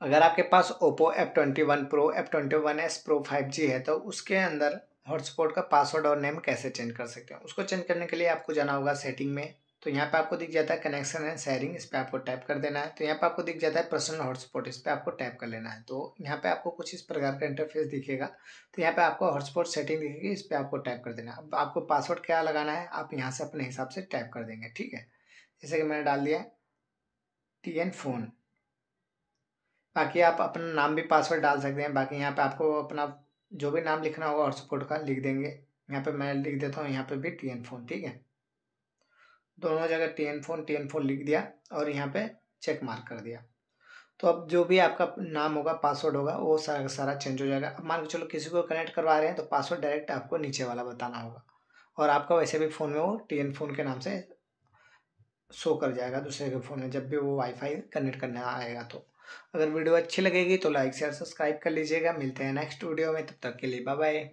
अगर आपके पास Oppo F twenty one pro F twenty one S pro five G है तो उसके अंदर हॉटस्पॉट का पासवर्ड और नेम कैसे चेंज कर सकते हैं? उसको चेंज करने के लिए आपको जाना होगा सेटिंग में। तो यहाँ पे आपको दिख जाता है कनेक्शन एंड शेयरिंग इस पर आपको टैप कर देना है। तो यहाँ पे आपको दिख जाता है पर्सनल हॉटस्पॉट इस पर आपको टैप कर लेना है। तो यहाँ पे आपको कुछ इस प्रकार का इंटरफेस दिखेगा। तो यहाँ पे आपको हॉटस्पॉट सेटिंग दिखेगी, इस पर आपको टैप कर देना है। अब आपको पासवर्ड क्या लगाना है, आप यहाँ से अपने हिसाब से टैप कर देंगे, ठीक है? जैसे कि मैंने डाल दिया टी एन फ़ोन बाकी आप अपना नाम भी पासवर्ड डाल सकते हैं। बाकी यहाँ पे आपको अपना जो भी नाम लिखना होगा हॉटस्पॉट का लिख देंगे। यहाँ पे मैं लिख देता हूँ, यहाँ पे भी टी एन फ़ोन ठीक है? दोनों जगह T N phone T N phone लिख दिया और यहाँ पे चेक मार्क कर दिया। तो अब जो भी आपका नाम होगा पासवर्ड होगा, वो सारा का सारा चेंज हो जाएगा। अब मान के चलो किसी को कनेक्ट करवा रहे हैं तो पासवर्ड डायरेक्ट आपको नीचे वाला बताना होगा। और आपका वैसे भी फ़ोन में वो टी एन फ़ोन के नाम से शो कर जाएगा दूसरे के फ़ोन में, जब भी वो वाईफाई कनेक्ट करने आएगा तो। अगर वीडियो अच्छी लगेगी तो लाइक शेयर सब्सक्राइब कर लीजिएगा। मिलते हैं नेक्स्ट वीडियो में, तब तक के लिए बाय बाय